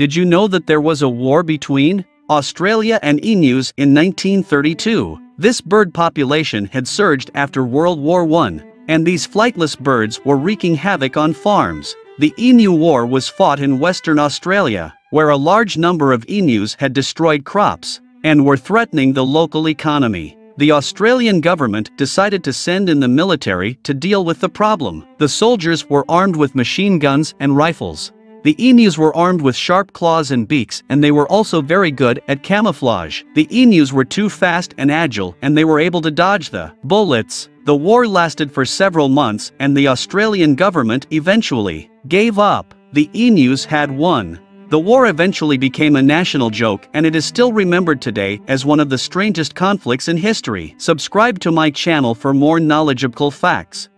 Did you know that there was a war between Australia and emus in 1932? This bird population had surged after World War I, and these flightless birds were wreaking havoc on farms. The Emu War was fought in Western Australia, where a large number of emus had destroyed crops and were threatening the local economy. The Australian government decided to send in the military to deal with the problem. The soldiers were armed with machine guns and rifles. The emus were armed with sharp claws and beaks and they were also very good at camouflage. The emus were too fast and agile and they were able to dodge the bullets. The war lasted for several months and the Australian government eventually gave up. The emus had won. The war eventually became a national joke and it is still remembered today as one of the strangest conflicts in history. Subscribe to my channel for more knowledgeable facts.